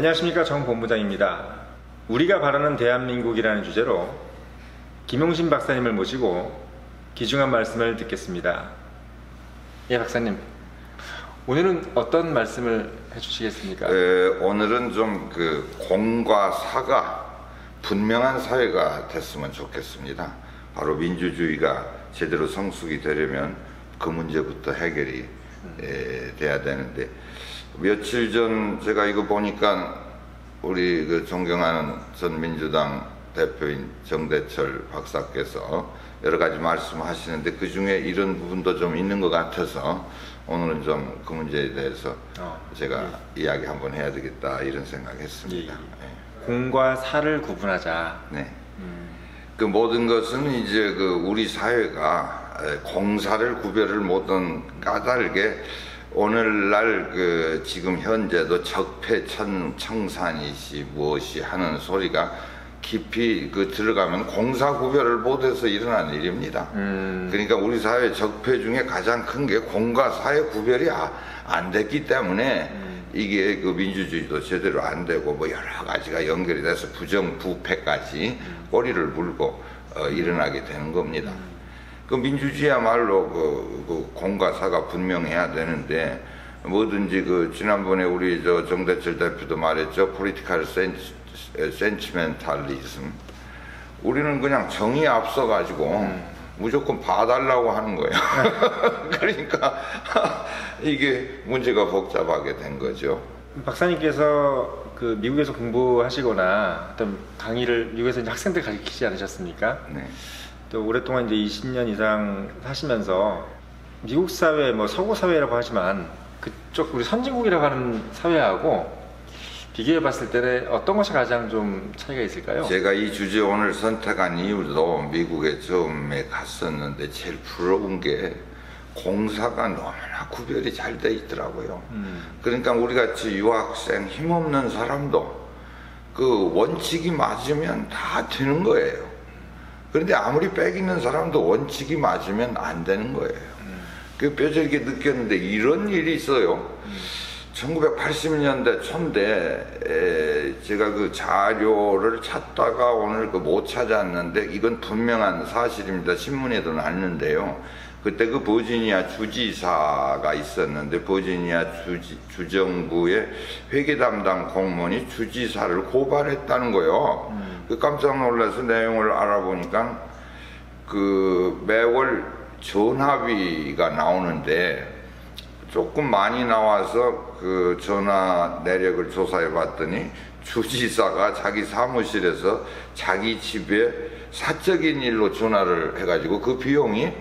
안녕하십니까 정 본부장입니다. 우리가 바라는 대한민국이라는 주제로 김용신 박사님을 모시고 귀중한 말씀을 듣겠습니다. 예 박사님 오늘은 어떤 말씀을 해주시겠습니까? 에, 오늘은 좀 그 공과 사가 분명한 사회가 됐으면 좋겠습니다. 바로 민주주의가 제대로 성숙이 되려면 그 문제부터 해결이 에, 돼야 되는데 며칠 전 제가 이거 보니까 우리 그 존경하는 전 민주당 대표인 정대철 박사께서 여러 가지 말씀하시는데 그 중에 이런 부분도 좀 있는 것 같아서 오늘은 좀 그 문제에 대해서 어, 제가 이야기 한번 해야 되겠다 이런 생각했습니다. 예, 공과 사를 구분하자. 네. 네. 음, 그 모든 것은 이제 그 우리 사회가 에, 공사를 구별을 못한 까닭에 오늘날 그 지금 현재도 적폐천 청산이시 무엇이 하는 소리가 깊이 그 들어가면 공사 구별을 못해서 일어난 일입니다. 음, 그러니까 우리 사회 적폐 중에 가장 큰 게 공과 사의 구별이 아- 안 됐기 때문에 이게 그 민주주의도 제대로 안 되고 뭐 여러 가지가 연결이 돼서 부정 부패까지 꼬리를 물고 어, 일어나게 되는 겁니다. 그 민주주의야말로 그, 그 공과 사가 분명해야 되는데 뭐든지 그 지난번에 우리 저 정대철 대표도 말했죠. political senti, sentimentalism. 우리는 그냥 정이 앞서 가지고 무조건 봐달라고 하는 거예요. 그러니까 이게 문제가 복잡하게 된 거죠. 박사님께서 그 미국에서 공부하시거나 어떤 강의를 미국에서 이제 학생들 가르치지 않으셨습니까? 네. 또 오랫동안 이제 20년 이상 사시면서 미국 사회 뭐 서구 사회라고 하지만 그쪽 우리 선진국이라고 하는 사회하고 비교해 봤을 때는 어떤 것이 가장 좀 차이가 있을까요? 제가 이 주제 오늘 선택한 이유도 미국에 처음에 갔었는데 제일 부러운 게 공사가 너무나 구별이 잘 돼 있더라고요. 음, 그러니까 우리 같이 유학생 힘없는 사람도 그 원칙이 맞으면 다 되는 거예요. 그런데 아무리 빽 있는 사람도 원칙이 맞으면 안 되는 거예요. 그 뼈저리게 느꼈는데 이런 일이 있어요. 1980년대 초인데 제가 그 자료를 찾다가 오늘 그 못 찾았는데 이건 분명한 사실입니다. 신문에도 났는데요. 그때 그 버지니아 주지사가 있었는데 버지니아 주지, 주정부의 회계 담당 공무원이 주지사를 고발했다는 거예요. 그 깜짝 놀라서 내용을 알아보니까 그 매월 전화비가 나오는데 조금 많이 나와서 그 전화 내력을 조사해 봤더니 주지사가 자기 사무실에서 자기 집에 사적인 일로 전화를 해가지고 그 비용이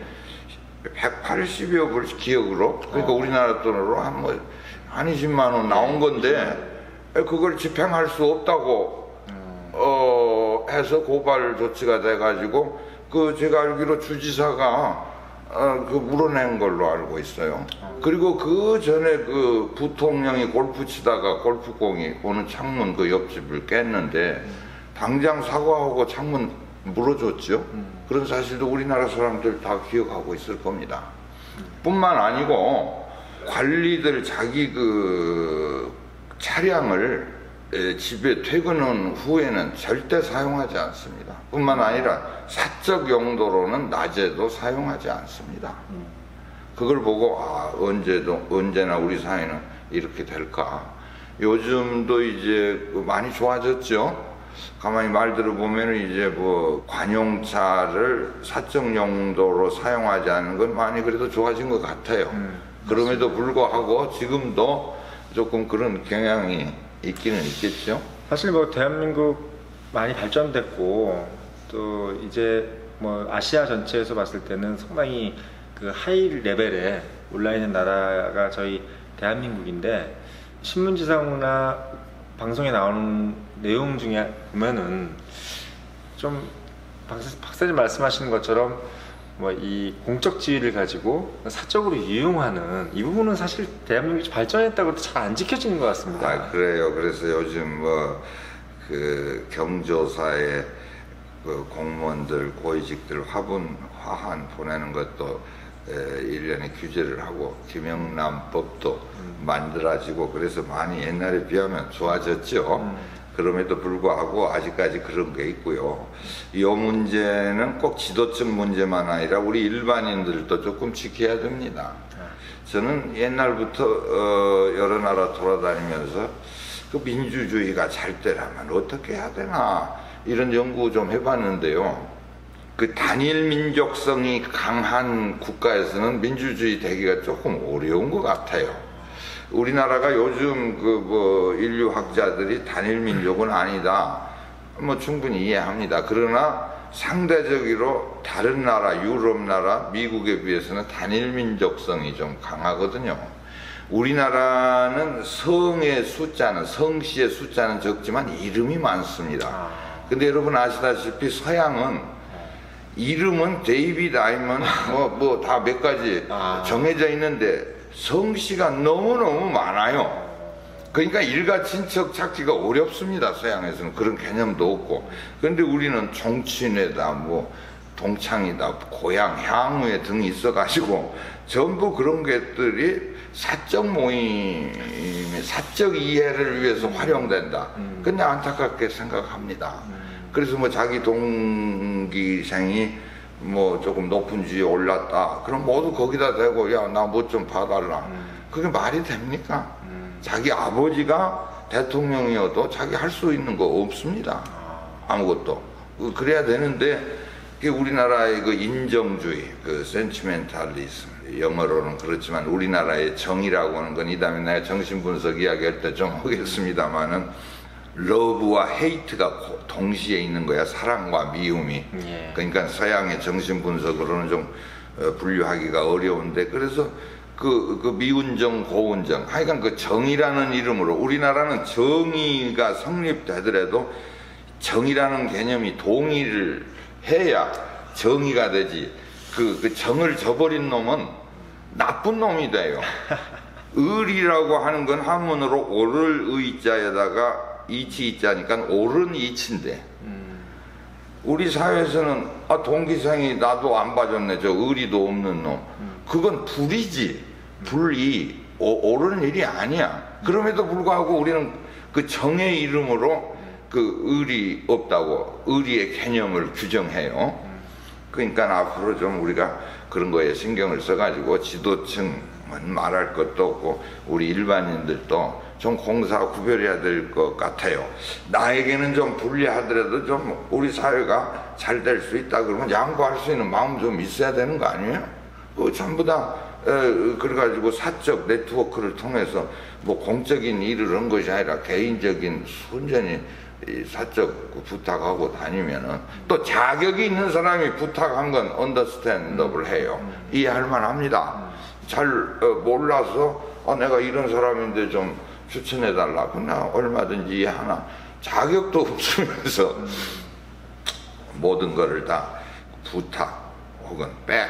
180여 불 기억으로 그러니까 우리나라 돈으로 한뭐한 20만 원 나온 건데 그걸 집행할 수 없다고 어 해서 고발 조치가 돼가지고 그 제가 알기로 주지사가 어, 그 물어낸 걸로 알고 있어요. 그리고 그 전에 그 부통령이 골프 치다가 골프공이 오는 창문 그 옆집을 깼는데 당장 사과하고 창문 물어줬죠. 그런 사실도 우리나라 사람들 다 기억하고 있을 겁니다. 뿐만 아니고 관리들 자기 그 차량을 에, 집에 퇴근한 후에는 절대 사용하지 않습니다. 뿐만 아니라 사적 용도로는 낮에도 사용하지 않습니다. 그걸 보고 아 언제도 언제나 우리 사회는 이렇게 될까? 요즘도 이제 그 많이 좋아졌죠. 가만히 말 들어보면 이제 뭐 관용차를 사적 용도로 사용하지 않는 건 많이 그래도 좋아진 것 같아요. 그럼에도 불구하고 지금도 조금 그런 경향이 있기는 있겠죠. 사실 뭐 대한민국 많이 발전됐고 또 이제 뭐 아시아 전체에서 봤을 때는 상당히 그 하이 레벨에 올라 있는 나라가 저희 대한민국인데 신문지상이나 방송에 나오는 내용 중에 보면은 좀 박사, 박사님 말씀하시는 것처럼 뭐 이 공적 지위를 가지고 사적으로 이용하는 이 부분은 사실 대한민국이 발전했다고 해도 잘 안 지켜지는 것 같습니다. 아 그래요. 그래서 요즘 뭐 그 경조사의 그 공무원들 고위직들 화분 화한 보내는 것도 에, 일련의 규제를 하고 김영란법도 만들어지고 그래서 많이 옛날에 비하면 좋아졌죠. 그럼에도 불구하고 아직까지 그런 게 있고요. 이 문제는 꼭 지도층 문제만 아니라 우리 일반인들도 조금 지켜야 됩니다. 저는 옛날부터 어, 여러 나라 돌아다니면서 그 민주주의가 잘 되려면 어떻게 해야 되나 이런 연구 좀 해봤는데요. 그 단일 민족성이 강한 국가에서는 민주주의 되기가 조금 어려운 것 같아요. 우리나라가 요즘 그 뭐 인류학자들이 단일 민족은 아니다. 뭐 충분히 이해합니다. 그러나 상대적으로 다른 나라, 유럽 나라, 미국에 비해서는 단일 민족성이 좀 강하거든요. 우리나라는 성의 숫자는 성씨의 숫자는 적지만 이름이 많습니다. 근데 여러분 아시다시피 서양은 이름은 데이비드 아니면 뭐뭐 다 몇 가지 아. 정해져 있는데 성씨가 너무너무 많아요. 그러니까 일가 친척 찾기가 어렵습니다. 서양에서는 그런 개념도 없고. 그런데 우리는 종친회다, 뭐 동창이다, 고향, 향후에 등이 있어가지고 전부 그런 것들이 사적 모임의 사적 이해를 위해서 활용된다. 근데 안타깝게 생각합니다. 그래서 뭐 자기 동기생이 뭐 조금 높은 지에 올랐다. 그럼 모두 거기다 대고 야 나 뭐 좀 봐달라. 그게 말이 됩니까? 자기 아버지가 대통령이어도 자기 할 수 있는 거 없습니다. 아무것도. 그- 그래야 되는데 그게 우리나라의 그 인정주의, 그 센치멘탈리즘, 영어로는 그렇지만 우리나라의 정의라고 하는 건 이 다음에 내가 정신분석 이야기할 때 좀 하겠습니다만은 러브와 헤이트가 고- 동시에 있는 거야. 사랑과 미움이. 예. 그러니까 서양의 정신 분석으로는 좀 어, 분류하기가 어려운데 그래서 그, 그 미운정, 고운정, 하여간 그 정이라는 이름으로 우리나라는 정의가 성립되더라도 정이라는 개념이 동의를 해야 정의가 되지. 그, 그 정을 저버린 놈은 나쁜 놈이 돼요. 을이라고 하는 건 한문으로 오를 의자에다가 이치 이자니까 옳은 이치인데. 우리 사회에서는 아 동기생이 나도 안 봐줬네 저 의리도 없는 놈. 그건 불이지. 불이 오- 옳은 일이 아니야. 그럼에도 불구하고 우리는 그 정의 이름으로 그 의리 없다고 의리의 개념을 규정해요. 그러니까 앞으로 좀 우리가 그런 거에 신경을 써가지고 지도층은 말할 것도 없고 우리 일반인들도 좀 공사 구별해야 될 것 같아요. 나에게는 좀 불리하더라도 좀 우리 사회가 잘 될 수 있다 그러면 양보할 수 있는 마음 좀 있어야 되는 거 아니에요? 그 전부 다 에, 그래가지고 사적 네트워크를 통해서 뭐 공적인 일을 한 것이 아니라 개인적인 순전히 이 사적 그 부탁하고 다니면은 또 자격이 있는 사람이 부탁한 건 언더스탠더블 해요. 이해할 만합니다. 잘 어, 몰라서 어, 내가 이런 사람인데 좀 추천해 달라. 그나 얼마든지 이해하나. 자격도 없으면서 모든 거를 다 부탁 혹은 백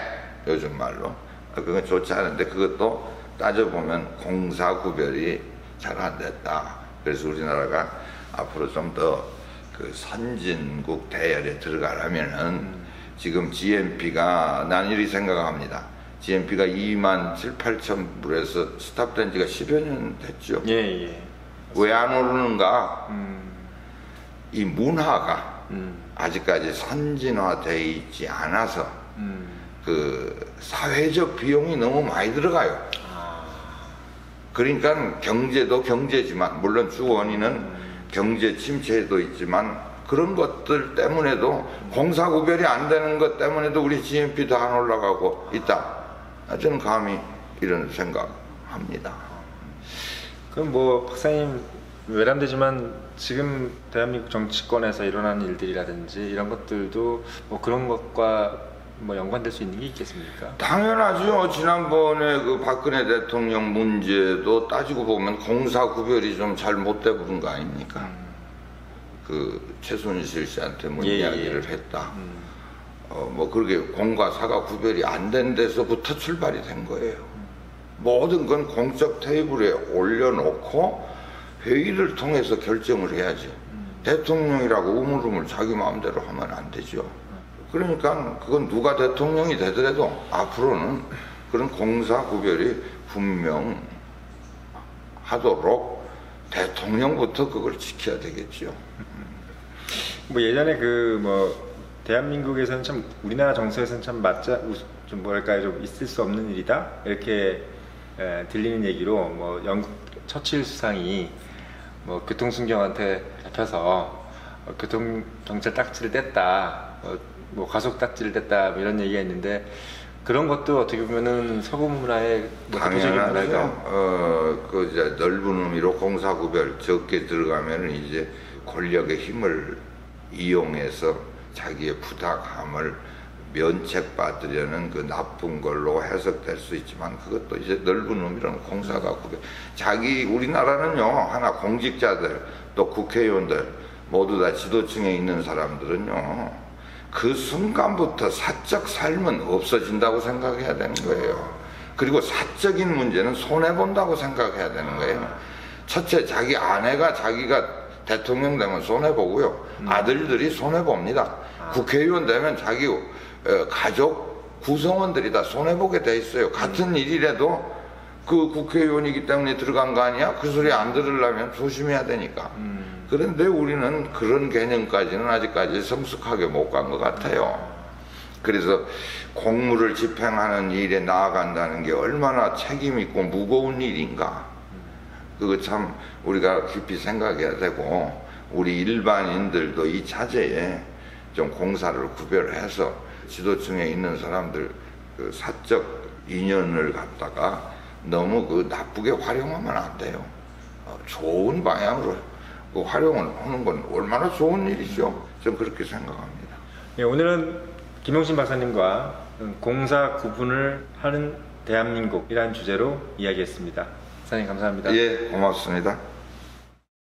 요즘 말로 어, 그건 좋지 않은데 그것도 따져보면 공사 구별이 잘 안 됐다. 그래서 우리나라가 앞으로 좀 더 그 선진국 대열에 들어가려면은 지금 GNP가 난 이리 생각합니다. GNP가 2만 7, 8천 불에서 스탑된 지가 10여 년 됐죠. 예, 예. 왜 안 오르는가? 음, 이 문화가 음, 아직까지 선진화되어 있지 않아서 음. 그 사회적 비용이 너무 많이 들어가요. 아, 그러니까 경제도 경제지만 물론 주 원인은 경제 침체도 있지만 그런 것들 때문에도 공사 구별이 안 되는 것 때문에도 우리 GNP도 안 올라가고 있다. 저는 감히 이런 생각합니다. 그럼 뭐 박사님 외람되지만 지금 대한민국 정치권에서 일어나는 일들이라든지 이런 것들도 뭐 그런 것과 뭐 연관될 수 있는 게 있겠습니까? 당연하죠. 지난번에 그 박근혜 대통령 문제도 따지고 보면 공사 구별이 좀 잘 못돼 부른 거 아닙니까? 그 최순실 씨한테 뭐 예, 예. 이야기를 했다. 음, 어, 뭐 그렇게 공과 사가 구별이 안 된 데서부터 출발이 된 거예요. 모든 건 공적 테이블에 올려놓고 회의를 통해서 결정을 해야지. 대통령이라고 우물우물 자기 마음대로 하면 안 되죠. 그러니까 그건 누가 대통령이 되더라도 앞으로는 그런 공사 구별이 분명하도록 대통령부터 그걸 지켜야 되겠죠. 뭐 예전에 그뭐 대한민국에서는 참 우리나라 정서에서는 참 맞자 우- 좀 뭐랄까요? 좀 있을 수 없는 일이다? 이렇게 에, 들리는 얘기로 뭐 영국 처칠 수상이 뭐 교통순경한테 잡혀서 어, 교통 경찰 딱지를 뗐다 어, 뭐 과속 딱지를 뗐다 뭐 이런 얘기가 있는데 그런 것도 어떻게 보면은 서구 문화의 뭐 당연하죠. 문화가 어, 그 이제 넓은 의미로 공사 구별 적게 들어가면 이제 권력의 힘을 이용해서 자기의 부당함을 면책받으려는 그 나쁜 걸로 해석될 수 있지만 그것도 이제 넓은 의미로는 공사가 구별. 자기 우리나라는요 하나 공직자들 또 국회의원들 모두 다 지도층에 있는 사람들은요 그 순간부터 사적 삶은 없어진다고 생각해야 되는 거예요. 그리고 사적인 문제는 손해 본다고 생각해야 되는 거예요. 첫째 자기 아내가 자기가 대통령 되면 손해 보고요. 아들들이 손해 봅니다. 국회의원 되면 자기 어, 가족 구성원들이 다 손해 보게 돼 있어요. 같은 일이라도 그 국회의원이기 때문에 들어간 거 아니야? 그 소리 안 들으려면 조심해야 되니까. 그런데 우리는 그런 개념까지는 아직까지 성숙하게 못 간 것 같아요. 그래서 공무를 집행하는 일에 나아간다는 게 얼마나 책임 있고 무거운 일인가. 그거 참 우리가 깊이 생각해야 되고 우리 일반인들도 이 차제에 좀 공사를 구별해서 지도층에 있는 사람들 그 사적 인연을 갖다가 너무 그 나쁘게 활용하면 안 돼요. 어, 좋은 방향으로 그 활용을 하는 건 얼마나 좋은 일이죠. 전 그렇게 생각합니다. 예, 오늘은 김용신 박사님과 공사 구분을 하는 대한민국이라는 주제로 이야기했습니다. 사장님 감사합니다. 예, 고맙습니다.